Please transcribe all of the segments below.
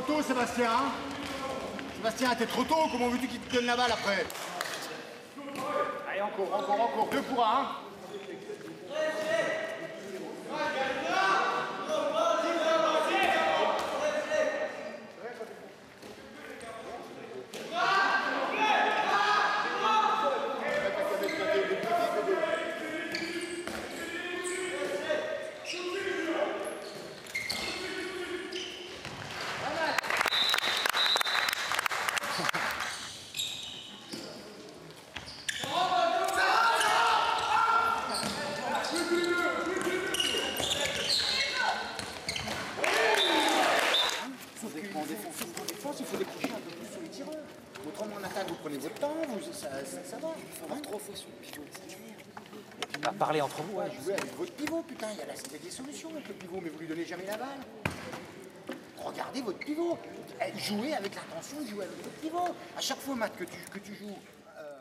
Trop tôt, Sébastien. Sébastien, t'es trop tôt. Comment veux-tu qu'il te donne la balle après? Allez, encore, encore, encore. Deux pour un. hein. Sauf qu'en défense, sauf qu'en défense, il faut décrocher un peu plus sur les tireurs. Autrement, en attaque, vous prenez votre temps, vous, ça, ça, ça va. Il faut avoir trois fois sur le pivot. c'est Bah, parlez entre vous. Ouais, jouez avec votre pivot, putain. Il y, a y a des solutions avec le pivot, mais vous lui donnez jamais la balle. Regardez votre pivot. Eh, Jouez avec l'intention de jouer avec votre pivot. À chaque fois, Matt, que tu, que tu joues. euh,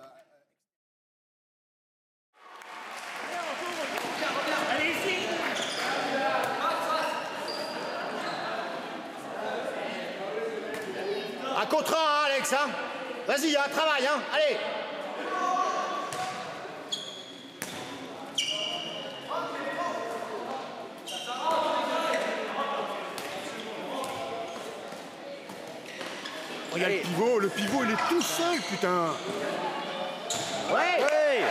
Un contre un, hein, Alex, hein Vas-y, hein, travail, hein Allez le pivot, il est tout seul, putain Ouais Hey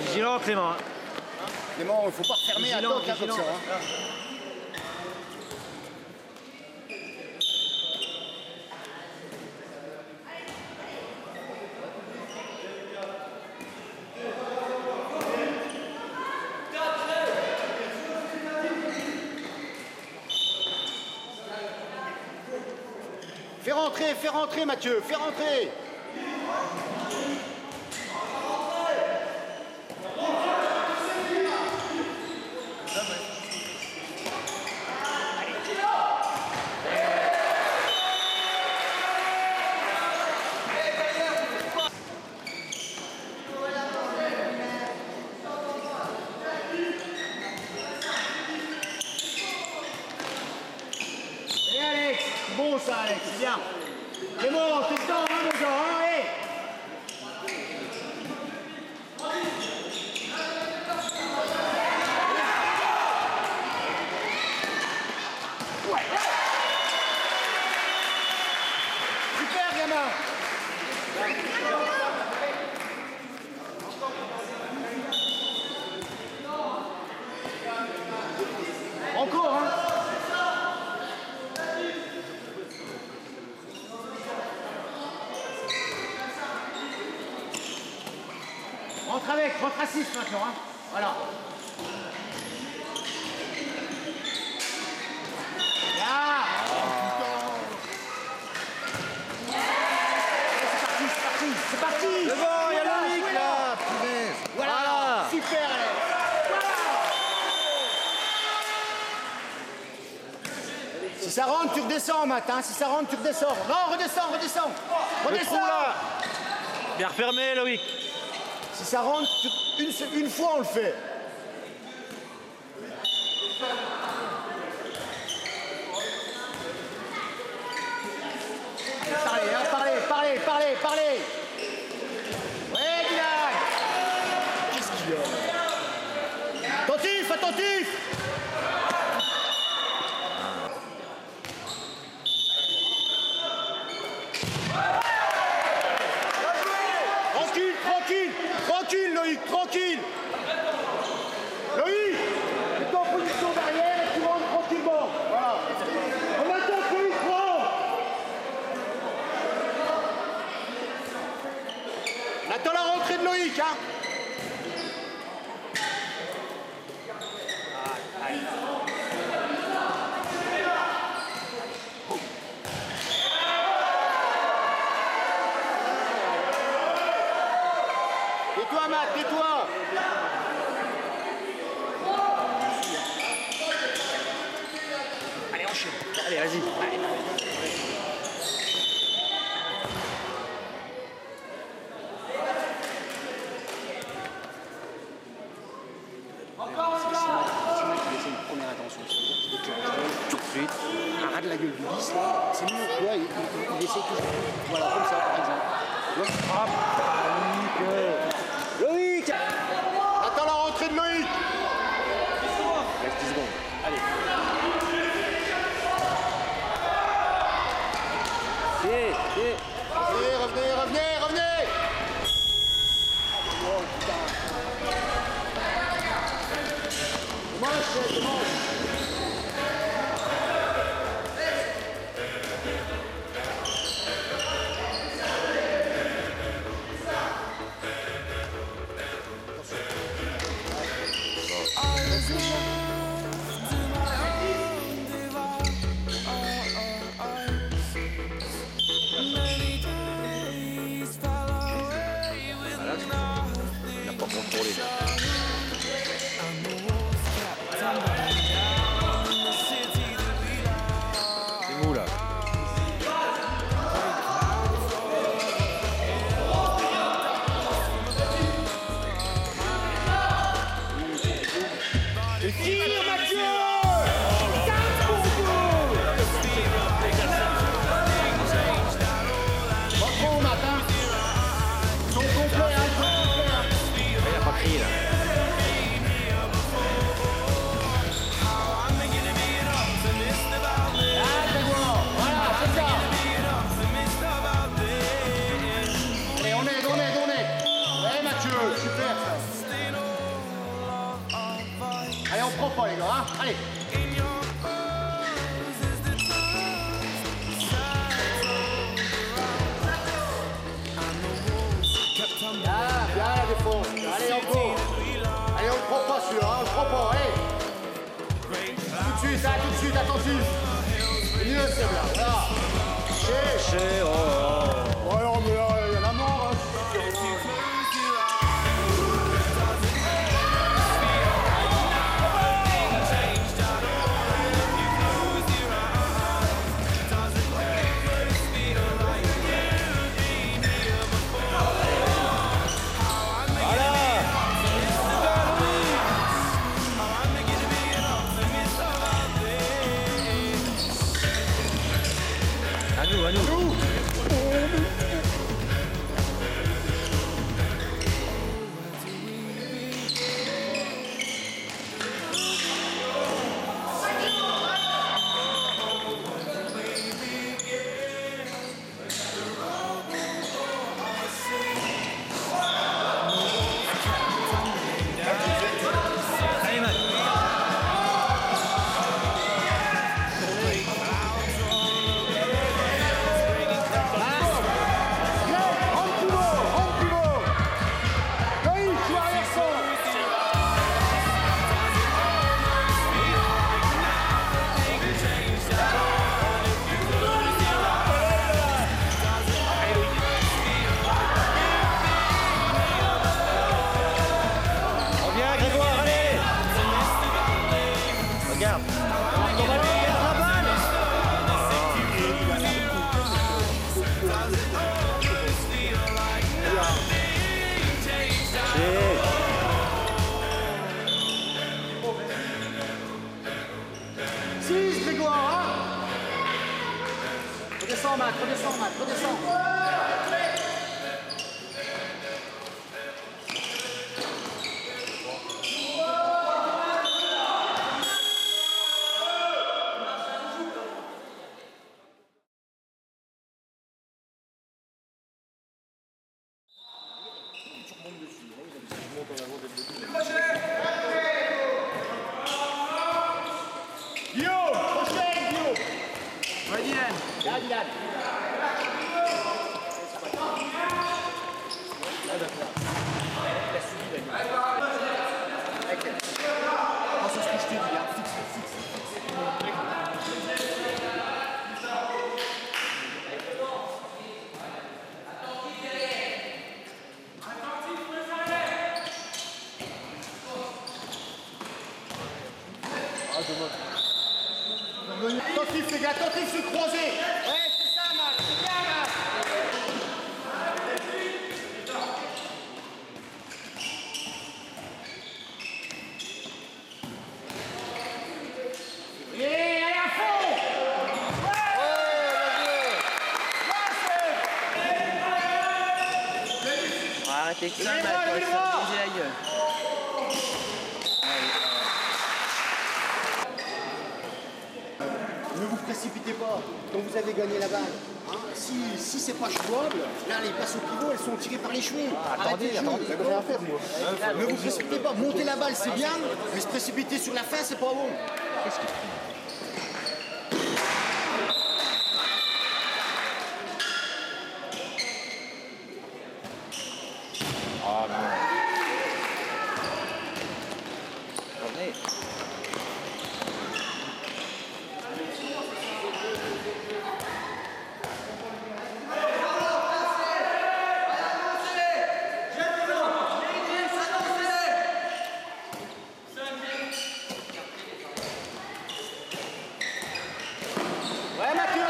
Vigilant Clément. hein. Clément, il faut pas refermer à hein, comme ça. hein. Fais rentrer, Mathieu, fais rentrer bon ça Alex, bien. C'est bon, t'es dedans, hein mon gars, hein, allez Super gamin Encore, hein Rentre avec, rentre à 6 maintenant, hein. Voilà. Là C'est parti, c'est parti, c'est parti C'est bon, il y a Voilà, Loïc jouez là Punaise Voilà, Voilà. Super Alex Voilà Si ça rentre, tu redescends, Matt, hein. Si ça rentre, tu redescends. Non, redescends, redescends Le Redescends trou là Bien refermé Loïc Si ça rentre, tu- une fois on le fait. Parlez, hein, parlez, parlez, parlez, parlez. Ouais, Dylan. Qu'est-ce qu'il y a Attentif, attentif. Tranquille, tranquille, tranquille Loïc, tranquille Loïc Tu en position derrière et tu rentres tranquillement. Voilà. On attend que Loïc rentre On attend la rentrée de Loïc, hein ras de la gueule du 10, là, c'est mieux. Tu il, il, il essaie toujours. Voilà, comme ça, par exemple. Donc, ah, hop, nickel. Tout de suite, hein, tout de suite, attentif Mieux c'est bien, si si c'est pas jouable, là les passes au pivot elles sont tirées par les cheveux. attendez, attendez, j'ai rien à faire moi. Ne vous précipitez pas, monter la balle c'est bien, mais se précipiter sur la fin c'est pas bon. Ouais Mathieu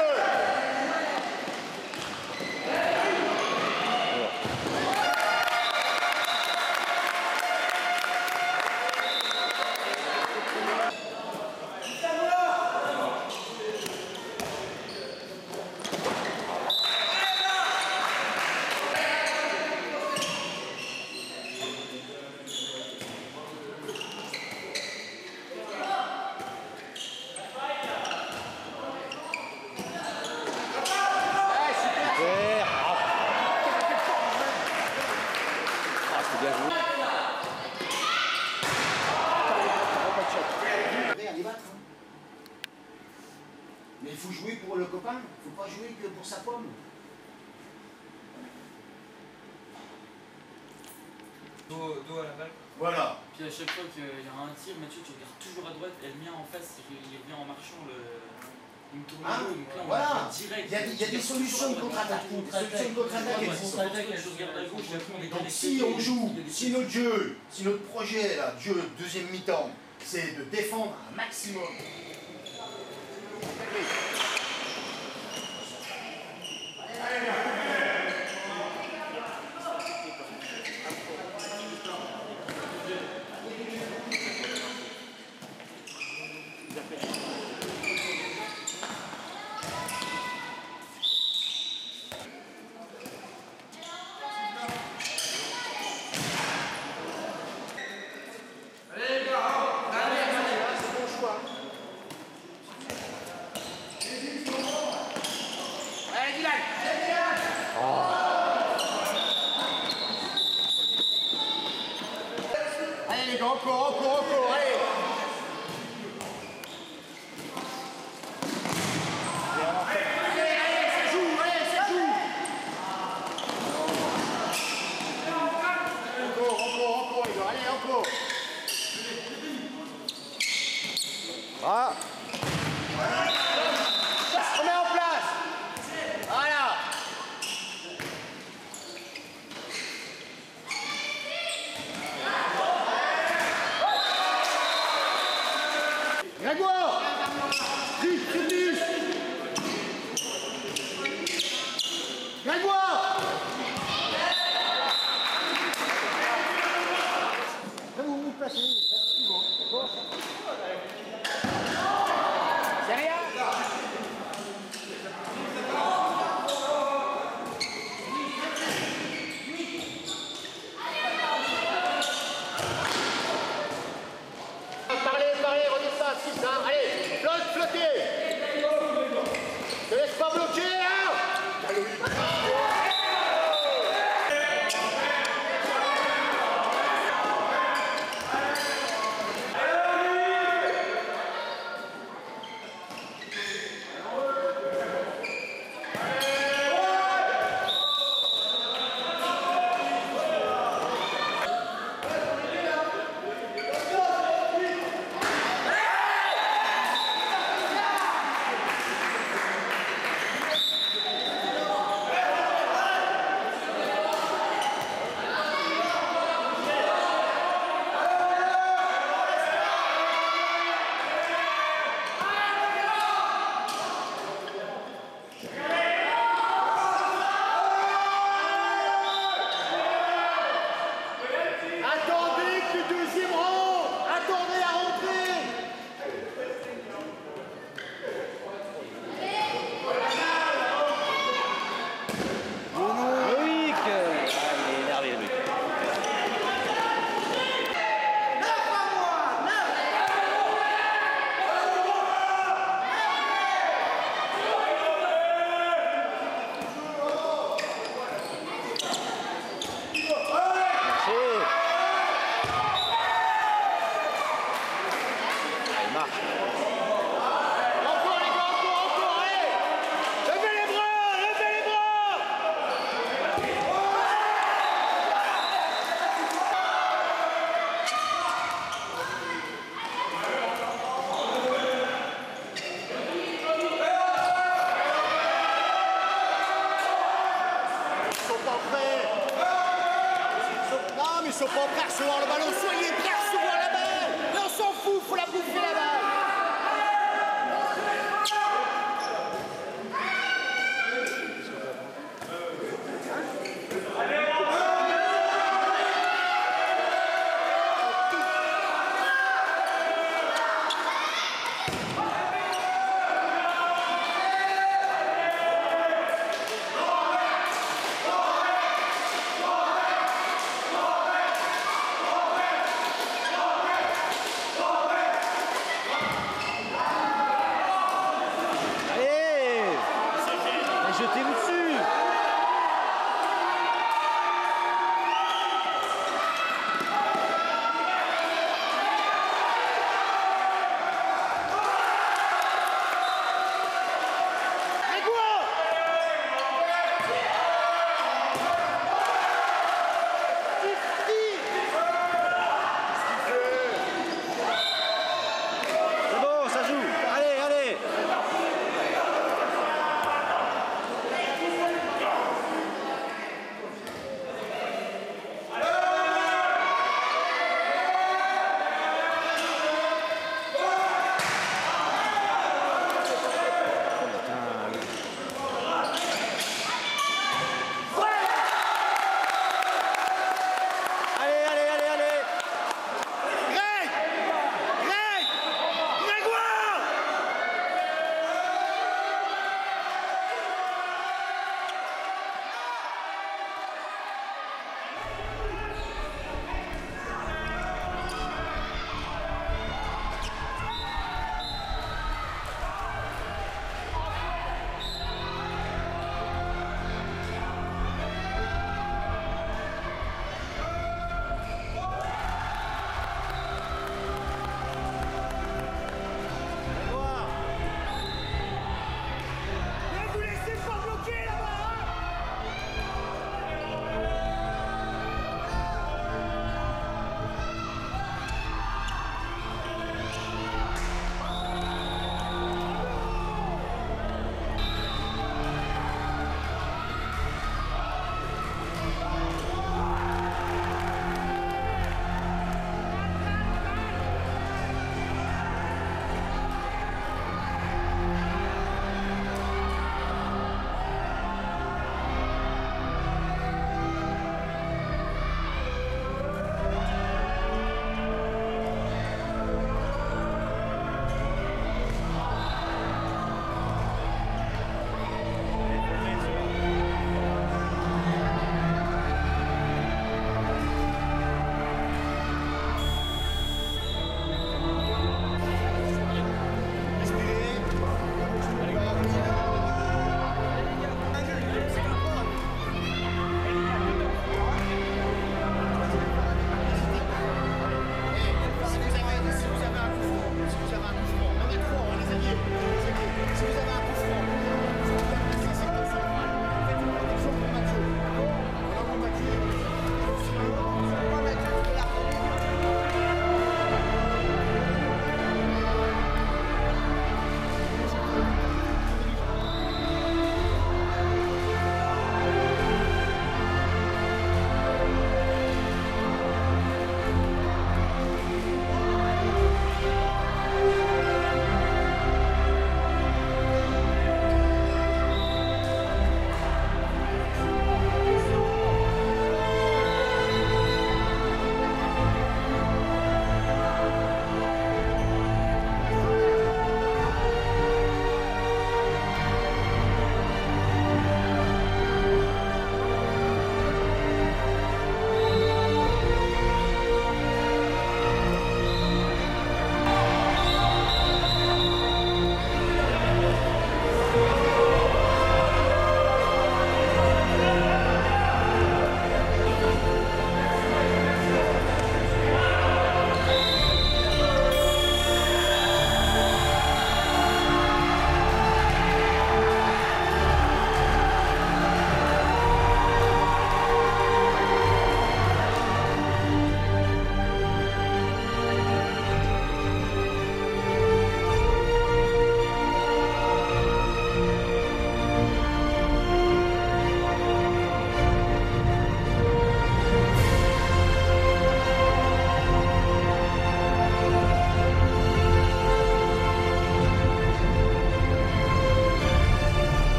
Allez battre. hein. Mais il faut jouer pour le copain, il faut pas jouer que pour sa pomme. Dos, dos à la balle. Voilà. Puis à chaque fois qu'il y a un tir, Mathieu, tu regardes toujours à droite et le mien en face, il Le... Me tourne Hein le dos, donc là, on Voilà. va direct. Il y a, il y a des solutions de contre-attaque. Solutions de existent. Donc si on joue, si notre jeu, si notre projet là, jeu deuxième mi-temps, c'est de défendre un maximum. Allez les gars, encore,